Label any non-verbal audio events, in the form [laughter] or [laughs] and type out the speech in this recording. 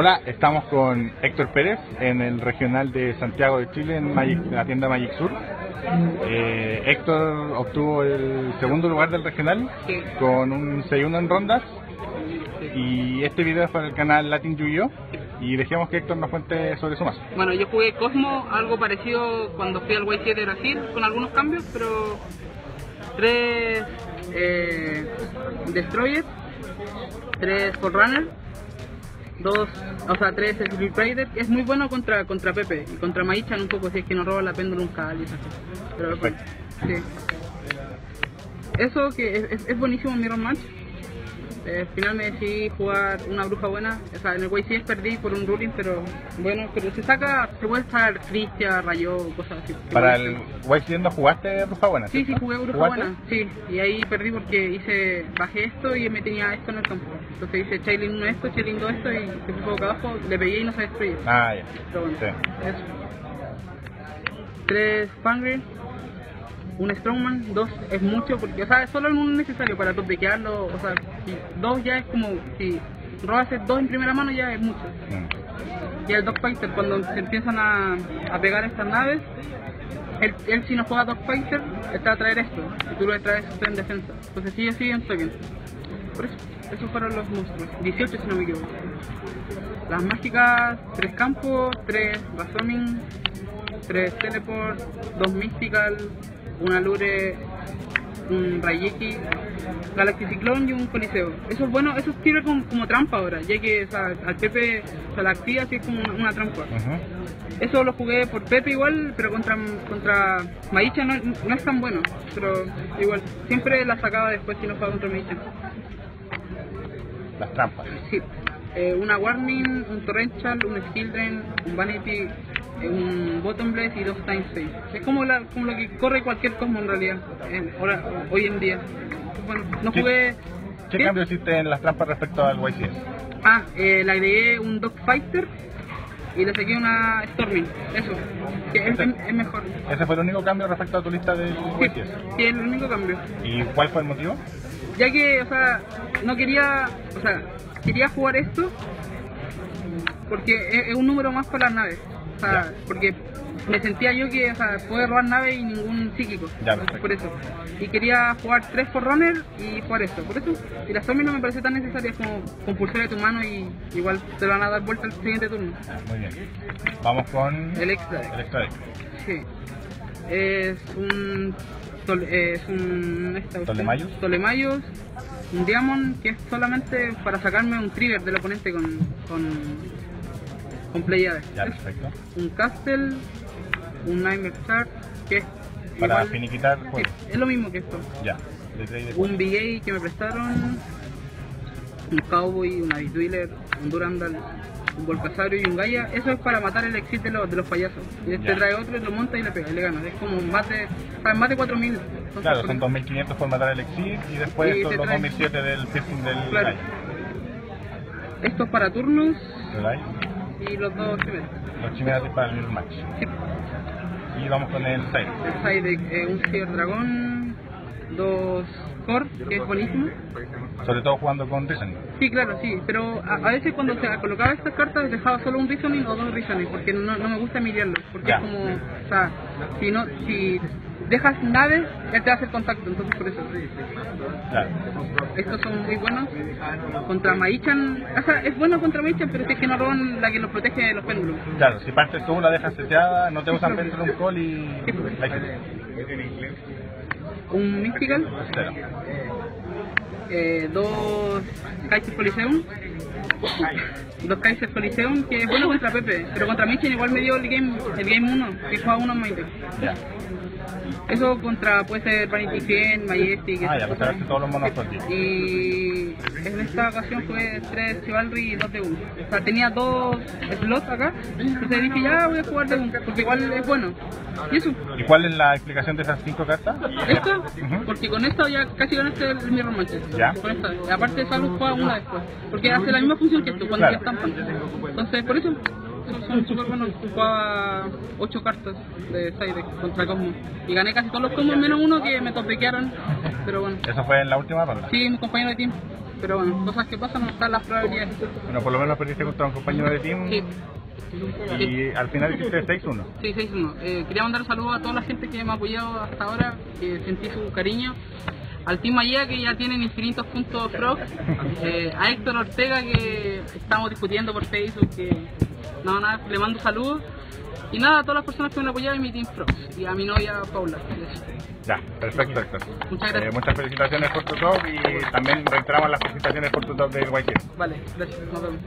Hola, estamos con Héctor Pérez en el regional de Santiago de Chile, en, Magic- en la tienda Magic Sur. Eh, Héctor obtuvo el segundo lugar del regional con un 6-1 en rondas. Y este video es para el canal Latin Yu-Gi-Oh! Y dejemos que Héctor nos cuente sobre su mazo. Bueno, yo jugué Cosmo, algo parecido cuando fui al Y7 de Brasil, con algunos cambios, pero tres eh, Destroyer, tres Forerunner, dos, o sea, tres Sleep Rider, es muy bueno contra contra Pepe y contra Maichan un poco, si es que no roba la y esas cosas. Pero bueno, sí. Eso que es, es- es buenísimo en Mirror Match. Eh, al final me decidí jugar una bruja buena. O sea, en el YCS perdí por un ruling, pero bueno, pero se saca, se puede estar Cristia, Rayo, cosas así. Para el White no jugaste Bruja Buena. Sí, sí, jugué bruja ¿Jugaste? buena, sí. Y ahí perdí porque hice, bajé esto y me tenía esto en el campo. Entonces hice Chailin 1 esto, Chailin 2 esto y se puso boca abajo, le pegué y no se destruyó. Ah, ya. Pero bueno, Sí. eso. Tres Fangry, un Strongman, dos es mucho porque, o sea, es solo un necesario para topequearlo, o sea, si dos ya es como, si robas dos en primera mano ya es mucho. Mm. Y el Dogfighter, cuando se empiezan a, a pegar estas naves, él, él si no juega Dogfighter, él te va a traer esto, y tú le traes en defensa. Entonces sigue sigue en token. Por eso, esos fueron los monstruos. 18 si no me equivoco. Las mágicas, 3 campos, 3 Razoning, 3 Teleport, 2 Mystical, una Lure, un Rayeki, Galaxy Ciclone y un Coliseo. Eso es bueno, eso sirve como, como trampa ahora, ya que o sea, al Pepe se la activa así es como una, una trampa. Eso lo jugué por Pepe igual, pero contra contra Maicha no, no es tan bueno, pero igual, siempre la sacaba después si no jugaba contra Maicha. Las trampas. Sí, eh, una Warning, un Torrential, un Skill Drain, un Vanity, un Bottom Blade y dos Time Save. Es como, la, como lo que corre cualquier Cosmo en realidad, en- ahora, hoy en día. Bueno, no ¿Qué- jugué... ¿Qué ¿qué? cambio hiciste en las trampas respecto al YCS? Ah, eh, le agregué un Dogfighter y le saqué una Storming, eso, que es, es mejor. Ese fue el único cambio respecto a tu lista del Sí, YCS. sí, es el único cambio. ¿Y cuál fue el motivo? Ya que, o sea, no quería, o sea, quería jugar esto porque es, es un número más para las naves. O sea, porque me sentía yo que, o sea, puede robar naves y ningún psíquico. Ya, por eso. Y quería jugar tres Forerunner y jugar esto. Por eso. Y las zombies no me parece tan necesarias como compulsar de tu mano y igual te van a dar vuelta al siguiente turno. Ah, Muy bien. Vamos con El extra deck. el extra deck. Sí. Es un. tol- Es un. esta cuestión. ¿Tolemayos? Tolemayos, Un Diamond que es solamente para sacarme un trigger del oponente con. con. Con Pleiades. Ya, Es perfecto. Un Castle. Un Nightmare Chart que es. Para igual- finiquitar sí, juegos. es lo mismo que esto. Ya. De Un BA que me prestaron. Un Cowboy, un Abyss un Durandal, un Volcasario y un Gaia. Eso es para matar el exit de los, de los payasos. Y este Ya. trae otro, y lo monta y le pega, y le gana. Es como más de, ah, más de 4000. Entonces, Claro, son eso- 2500 por matar el exit y después Y son los trae- 2007 del piercing del Claro. Esto es para turnos. Y los dos chimeras. Los chimeras para el mismo match. Sí. Y vamos con el side. El side eh, un Seer Dragón, dos Core, que es buenísimo. Sobre todo jugando con Reasoning. Sí, claro, sí, pero a, a veces cuando se colocaba estas cartas dejaba solo un reasoning o dos reasoning, porque no, no me gusta miliarlos, porque Ya. es como, o sea, si no, si dejas naves, él te a hacer contacto, entonces por eso. Claro. Estos son muy buenos. Contra Maichan, o sea, es bueno contra Maichan, pero es que no roban la que los protege de los péndulos. Claro, si partes tú, la dejas seteada, no te [laughs] usan Pendulum Call y... Ahí Un Mystical, Cero. eh, dos Kaiser Coliseum, dos Kaiser Coliseum, que es bueno contra Pepe, pero contra Maichan igual me dio el game, el game 1, que juega uno en Maichan. Ya. Eso contra puede ser Vanity 100, Majestic. Ah, ya, pues todos los monos. Y en esta ocasión fue 3 Chivalry y 2 de 1. O sea, tenía dos slots acá. Entonces dije, ya voy a jugar de 1, porque igual es bueno. Y eso, ¿Y cuál es la explicación de esas cinco cartas? esto, Ujú. porque con esto ya casi ganaste el Mirror Matches. Ya. Con esta. Aparte, Salud juega una después. Porque hace la misma función que tú cuando Claro. ya estampan. Entonces, por eso. Son- Son súper buenos, jugaba 8 cartas de side contra Cosmo y gané casi todos los combos menos uno que me topequearon, pero bueno. Eso fue en la última ronda. Sí, mi compañero de team. Pero bueno, cosas que pasan, no están las probabilidades. Bueno, por lo menos perdiste contra un compañero de team. Sí. Y al final hiciste 6-1. Sí, 6-1. Eh, quería mandar un saludo a toda la gente que me ha apoyado hasta ahora, que sentí su cariño. Al Team Maya que ya tienen infinitos puntos Frog. Eh, a Héctor Ortega que estamos discutiendo por Facebook. Que, no, nada, le mando saludos. Y nada, a todas las personas que me han apoyado en mi Team Frog. Y a mi novia Paula. Ya, perfecto, Héctor. Muchas gracias. Eh, muchas felicitaciones por tu top y también reiteramos las felicitaciones por tu top del White Vale, gracias. Nos vemos.